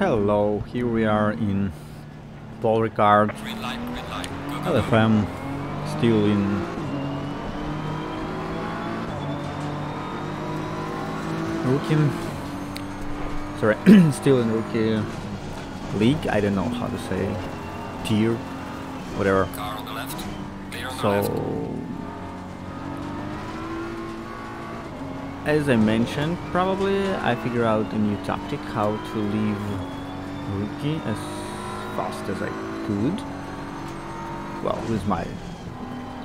Hello, here we are in Paul Ricard. LFM, still in rookie, sorry, still in rookie league, I don't know how to say, tier, whatever. Car on the left. Clear on the left. So, as I mentioned, probably I figure out a new tactic how to leave rookie as fast as I could. Well, with my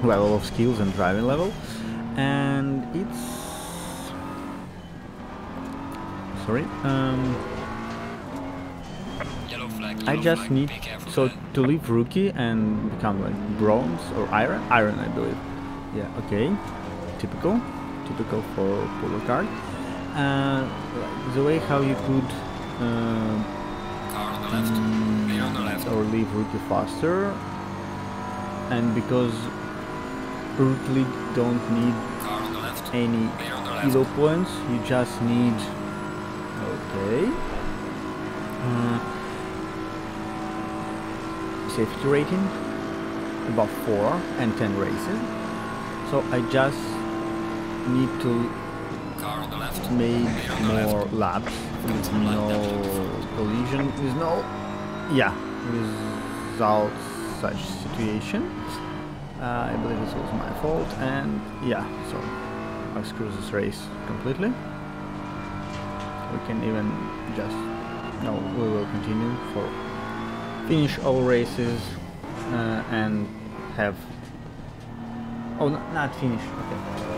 level of skills and driving level, and it's sorry. Um. I just need so to leave rookie and become like bronze or iron, iron I believe. Yeah, okay, typical, typical for Paul Ricard. Uh, the way how you could uh, Car on the left. Clear on the left. or leave rookie faster, and because rookie don't need Car on the left. any Clear on the left. elo points, you just need okay. Uh, safety rating above 4 and 10 races so I just need to make more laps with no collision. With no yeah without such situation. Uh, I believe this was my fault and yeah so I screw this race completely. We can even just no we will continue for finish all races uh, and have oh no, not finish okay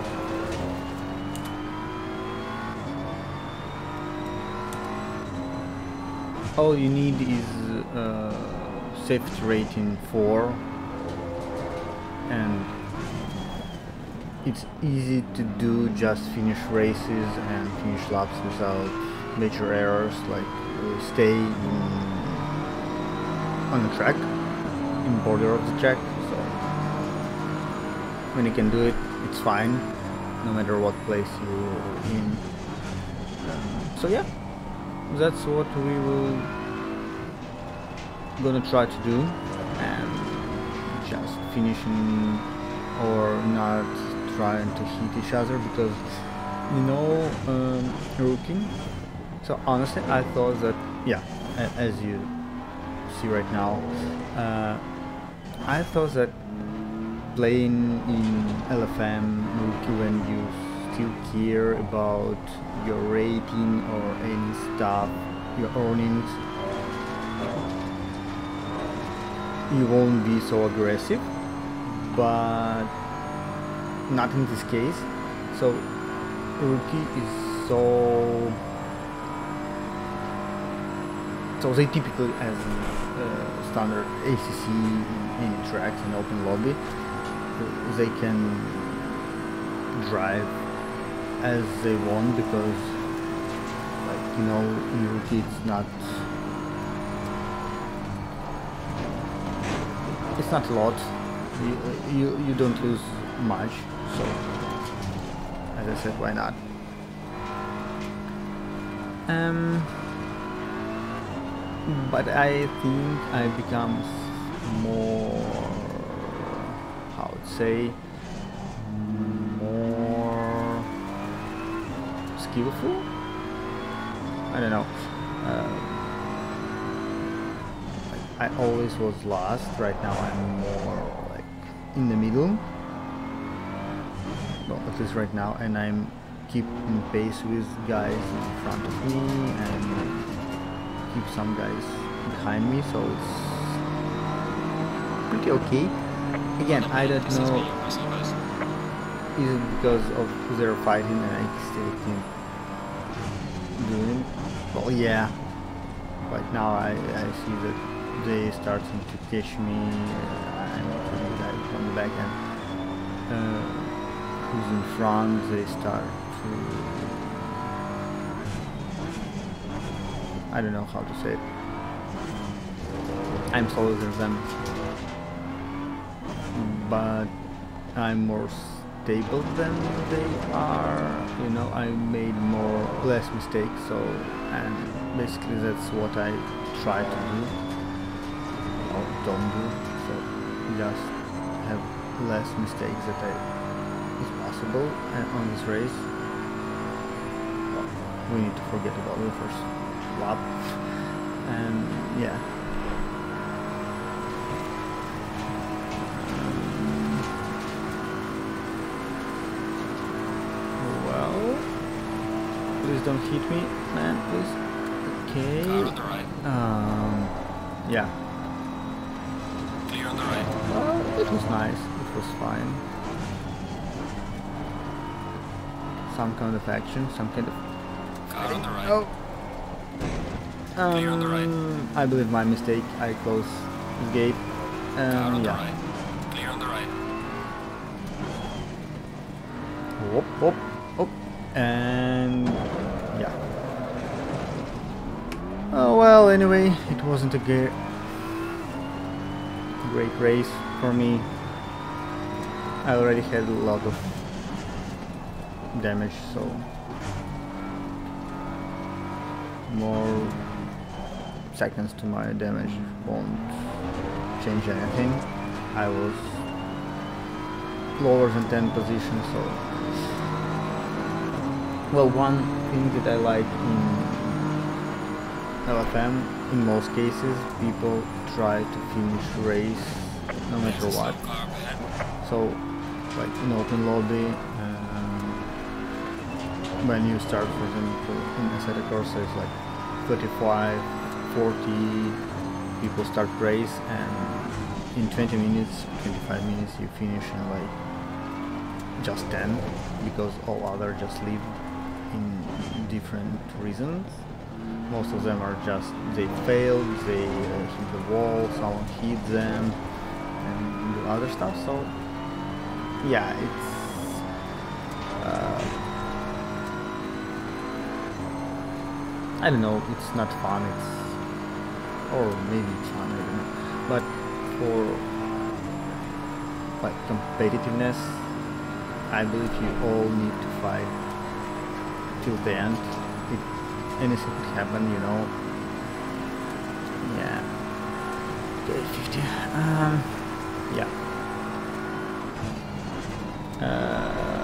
all you need is uh, safety rating 4 and it's easy to do just finish races and finish laps without major errors like uh, stay in, on the track in border of the track so. When you can do it it's fine no matter what place you're in. Um, so yeah that's what we will gonna try to do. And just finishing or not trying to hit each other because you know um, rookie so honestly I thought that yeah as you see right now uh, I thought that playing in LFM rookie when you still care about your rating or any stuff your earnings you won't be so aggressive but not in this case. So rookie is so so they typically as uh, standard ACC in tracks in open lobby. They can drive as they want because like you know it's not it's not a lot. You, you you don't lose much so as I said why not? Um but I think I become more how to say more skillful I don't know um, I always was last. Right now I'm more like in the middle. Well, at least right now, and I'm keeping pace with guys in front of me and keep some guys behind me. So it's pretty okay. Again, I don't know. Is it because of they're fighting and I still keep doing? Well, yeah. Right now I, I see that they starting to catch me. Uh, I'm putting guys on the back end. Uh, who's in front? They start to. I don't know how to say it. I'm slower than them, but I'm more stable than they are. You know, I made more less mistakes. So, and basically that's what I try to do or don't do. So just have less mistakes that I, is possible uh, on this race. Well, we need to forget about the first lap, and yeah. Don't hit me, man, please. Okay. On the right. Um, yeah. Clear on the right. Well, it was nice. It was fine. Some kind of action, some kind of. Car on the right. Oh. Clear on the right. Um, I believe my mistake. I close the gate. Um, on the yeah. right. Clear on the right. Whoop, whoop, whoop. And Oh well, anyway, it wasn't a great race for me. I already had a lot of damage, so more seconds to my damage won't change anything. I was lower than 10 position, so well, one thing that I like in LFM, in most cases, people try to finish race no matter what. slow car ahead. So, like in open lobby, um, when you start, for example, in Assetto Corsa, it's like 35, 40 people start race, and in 20 minutes, 25 minutes, you finish in like just 10 because all other just leave in different reasons. Most of them are just they failed, they uh, hit the wall, someone hit them, and do other stuff. So yeah, it's uh, I don't know. It's not fun. It's or maybe it's fun. I don't know. But for like competitiveness, I believe you all need to fight till the end. Anything could happen, you know. Yeah. Okay, 50. Um, yeah. Uh,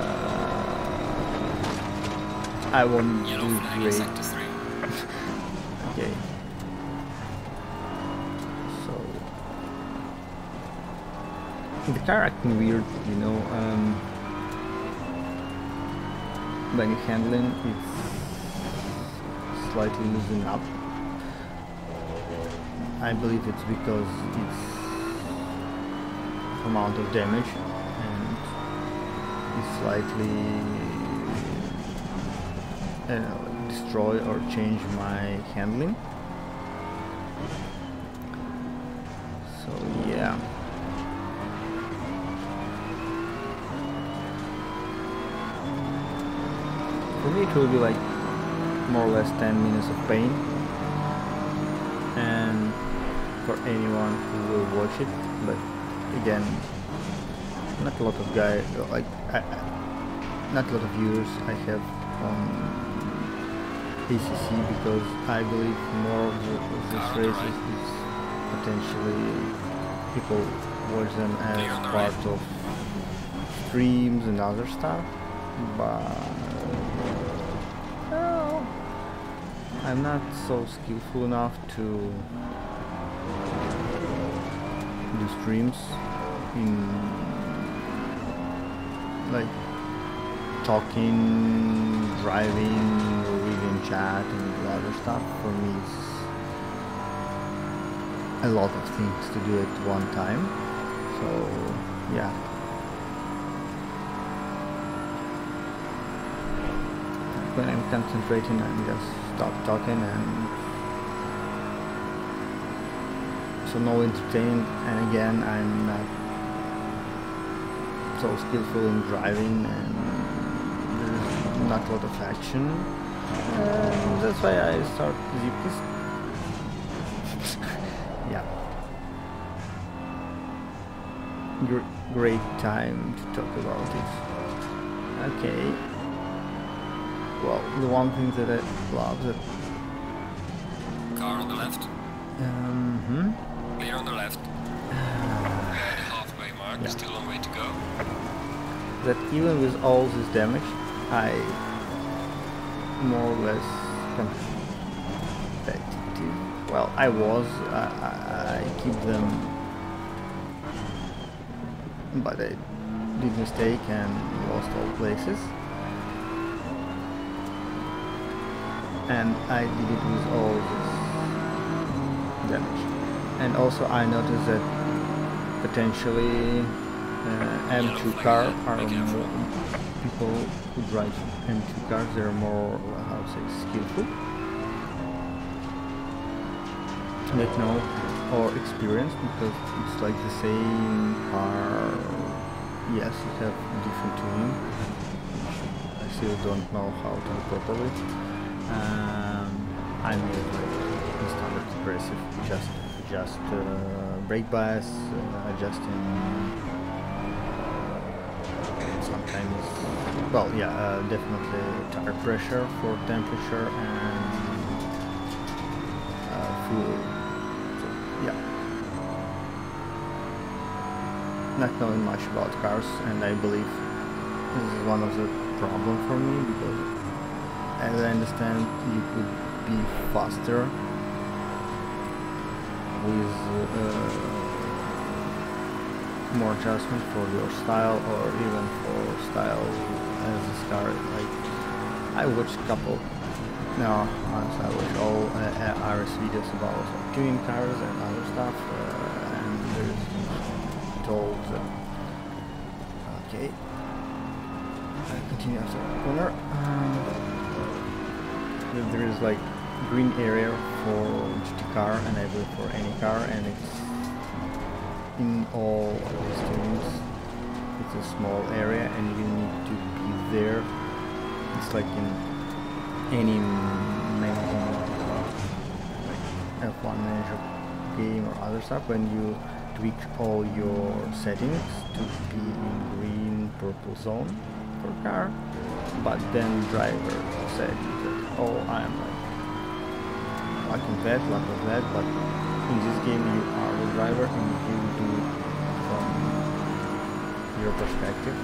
I won't Yellow do great. Okay. So the car acting weird, you know. Um, when you handling, it's slightly loosen up. I believe it's because it's amount of damage and it's slightly I destroy or change my handling. So yeah. For me it will be like more or less 10 minutes of pain. And for anyone who will watch it but again not a lot of guys like I, not a lot of viewers I have on ACC because I believe more of, the, of this Car race is, potentially people watch them as part of streams and other stuff but well, I'm not so skillful enough to do streams in like talking, driving, or reading chat and other stuff. For me, it's a lot of things to do at one time. So yeah. When I'm concentrating, I'm just stop talking and so no entertainment. And again, I'm not so skillful in driving and there's not a lot of action. And that's why I start Zipkis. yeah. Gr- great time to talk about it. Okay. Well, the one thing that it loves that Car on the left. um, hmm? Clear on the left. At the halfway mark. Yeah. Still a long way to go. that even with all this damage, I more or less competitive. Well, I was. I, I, I keep them, but I did mistake and lost all places. And I did it with all this damage. And also I noticed that potentially uh, M2 car are more people who drive M2 cars. They're more how to say skillful. They know or experienced because it's like the same car. Yes, it have different tuning. I still don't know how to properly. Um, I'm usually in standard aggressive, just just uh, brake bias, uh, adjusting sometimes well yeah uh, definitely tire pressure for temperature and uh, fuel. So, yeah. Not knowing much about cars and I believe this is one of the problem for me because as I understand you could be faster with uh, more adjustment for your style or even for style as a car like I watched a couple no honestly I watched all uh, uh, RS videos about like, tuning cars and other stuff uh, and there's told that okay. I continue after the corner um, there is like green area for GT car and I for any car and it's in all these tunings. It's a small area and you need to be there. It's like in any manager, like F1 manager game or other stuff when you tweak all your settings to be in green purple zone for car but then driver said oh I'm like like in that, like of that, but in this game you are the driver and you do it from your perspective.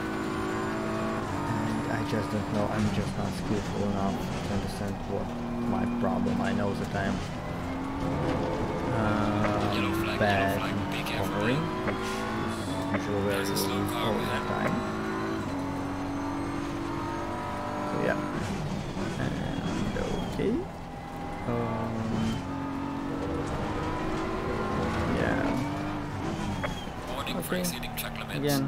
And I just don't know, I'm just not skillful enough to understand what my problem. I know that I'm Yellow uh, bad in which is usually a all the time. Again,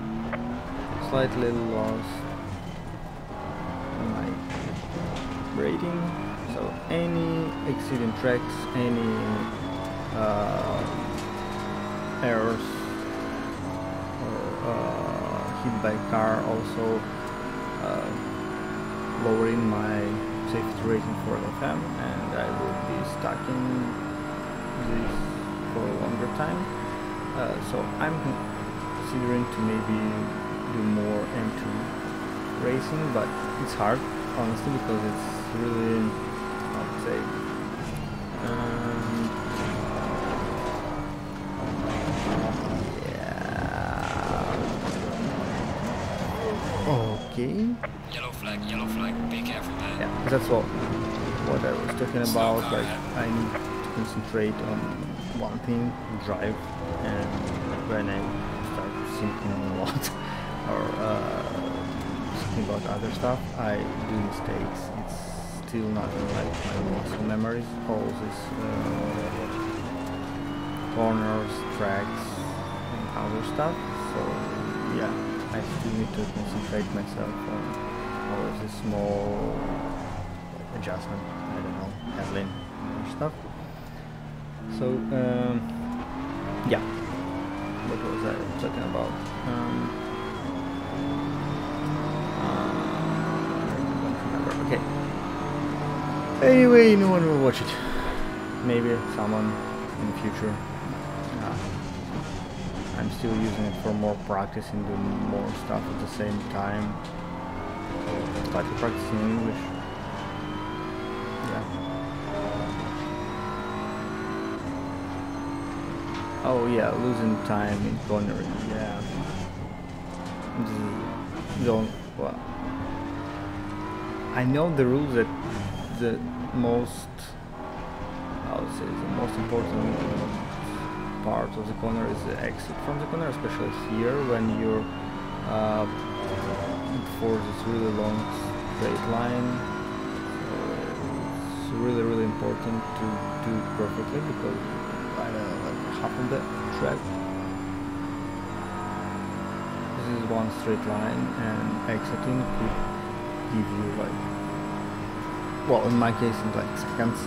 slightly lost my rating. So any exceeding tracks, any uh, errors or uh, hit by car also uh, lowering my safety rating for LFM and I will be stuck in this for a longer time. Uh, so I'm considering to maybe do more M2 racing, but it's hard, honestly, because it's really, how to say, um, yeah. Okay. Yellow flag, yellow flag. Be careful there. Yeah, that's what what I was talking about. Like. I need to concentrate on one thing, drive, and when I thinking a lot or uh, thinking about other stuff, I do mistakes. It's still not like my muscle memories. All this uh, corners, tracks, and other stuff. So yeah, I still need to concentrate myself on all this small adjustment, I don't know, handling stuff. So, um, yeah, what was I talking about? Um, uh. Okay. Anyway, no one will watch it. Maybe someone in the future. Uh, I'm still using it for more practice and doing more stuff at the same time. Started practicing English Oh yeah, losing time in cornering, yeah. Don't, well, I know the rules that the most, I would say, the most important part of the corner is the exit from the corner, especially here when you're uh, for this really long straight line. It's really, really important to do perfectly because half of the track. This is one straight line and exiting could give you like, well in my case in like seconds.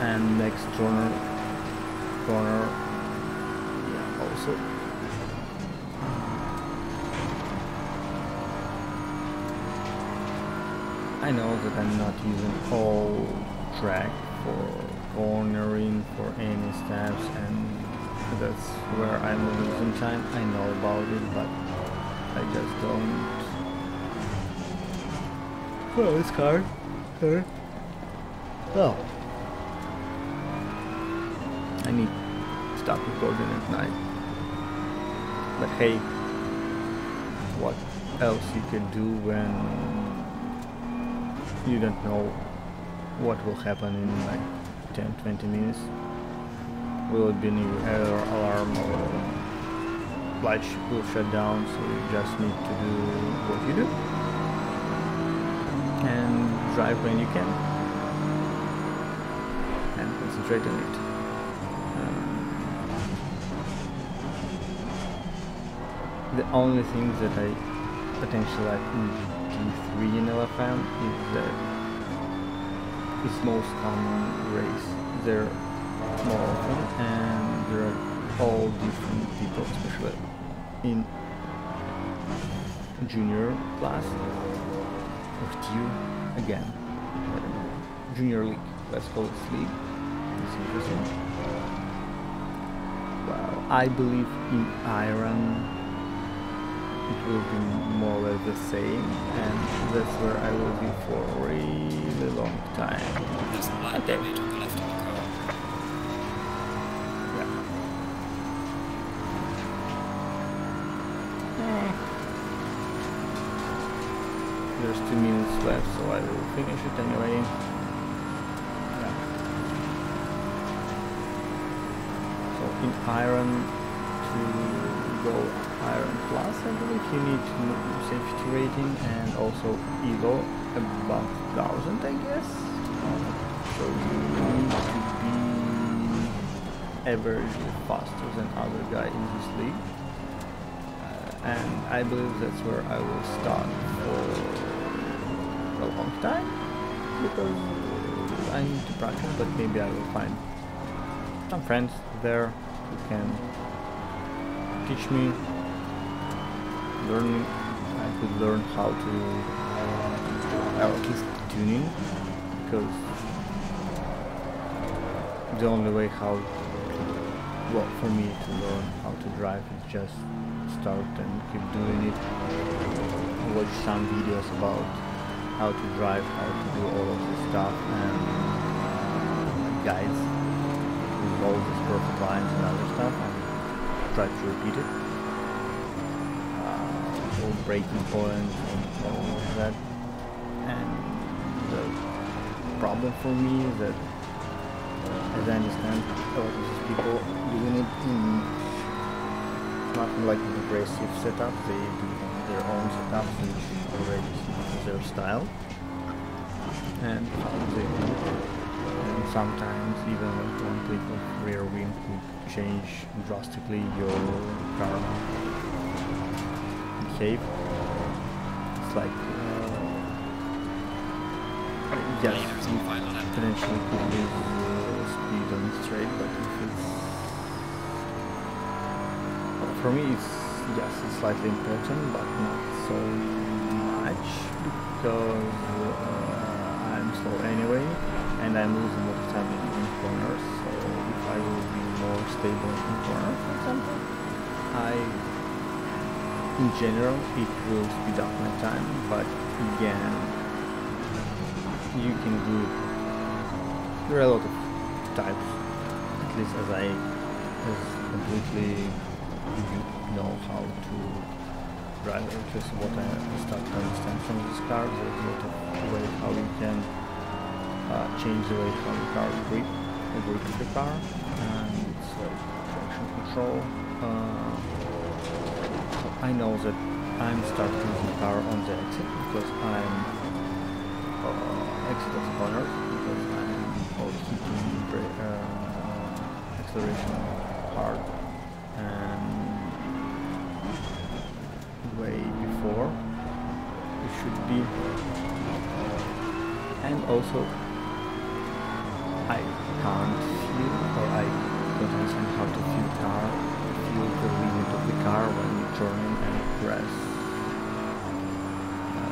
And next corner, corner, yeah also. I know that I'm not using all track for cornering for any steps and that's where I'm losing time. I know about it but I just don't Oh it's hard. Hard. Oh. I need to stop recording at night. But hey, what else you can do when you don't know what will happen in like 10-20 minutes. Will be new error alarm or light will shut down so you just need to do what you do and drive when you can and concentrate on it. Um, the only thing that I potentially like T3 in LFM is that it's most common race. They're more often and they're all different people, especially in junior class or tier again. Junior league, let's call it league. It's interesting. Well, I believe in Iron it will be more or less the same and that's where I will be for a really long time. There's a light Okay. damage on left of the car. Yeah. Eh. There's two minutes left so I will finish it anyway. Yeah. So in iron to go Iron Plus, I believe you need safety rating and also Elo above 1000, I guess. So you need to be average faster than other guy in this league. Uh, and I believe that's where I will start for a long time because I need to practice, but maybe I will find some friends there who can teach me learning I could learn how to uh, at least tuning because the only way how well for me to learn how to drive is just start and keep doing it watch some videos about how to drive how to do all of this stuff and uh, guides with all these perfect lines and other stuff and try to repeat it or breaking points and all of that. And the problem for me is that, uh, as I understand, a lot of these people doing it in not like an aggressive setup, they do their own setups which already suits their style. And sometimes even one click of rear wing could change drastically your car shape. It's like uh, yes, you potentially could lose uh, speed on straight, but if it's for me, it's yes, it's slightly important, but not so much because uh, I'm slow anyway, and I'm losing a lot of time in, in corners. So if I will be more stable in corners, for example, I in general it will speed up my time but again you can do there are a lot of types at least as I as completely know how to drive it. Just what I start to understand from this car. There's a lot of way how you can uh, change the way how the car grip, grip the car, and like traction control. Uh, so I know that I'm starting the car on the exit because I'm uh, exit of the corners because I'm hitting uh, acceleration hard and way before it should be. And also I can't feel or I don't understand how to feel car feel the limit of the car when turning and press uh,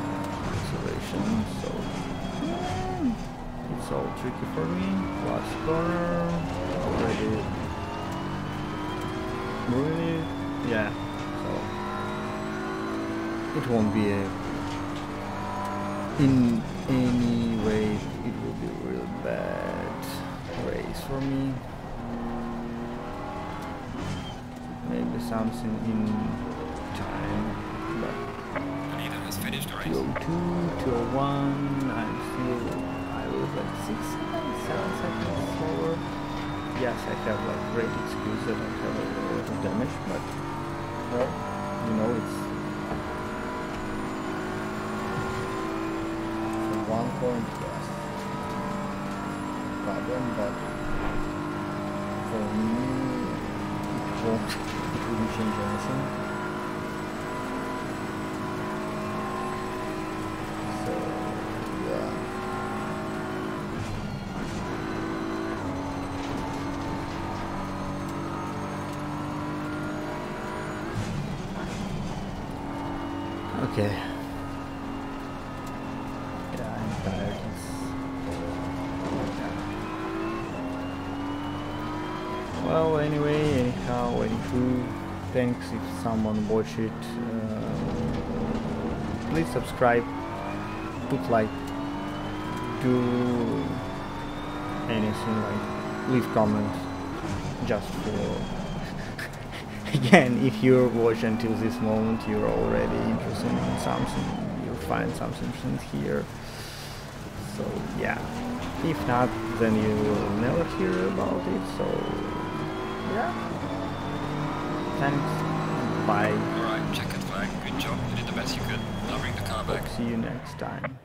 acceleration so mm, it's all tricky for me. Last corner already. Really? Yeah so it won't be a in any way it will be a real bad race for me. Maybe something in time but The leader has finished the race. 202 201 I'm still I was like 6 seconds 7 seconds slower. Yes I have like great excuse that I have a lot of damage but well you know it's one point yes. Problem but for me it won't it wouldn't change anything so yeah Okay. Well, anyway, anyhow, anywho, thanks if someone watch it. Uh, please subscribe, put like, do anything like, leave comments, just for again, if you watch until this moment, you're already interested in something, you find something interesting here. So yeah, if not, then you will never hear about it. So yeah, thanks, bye. Alright, checkered flag. Good job. You did the best you could. Now bring the car back. See you next time.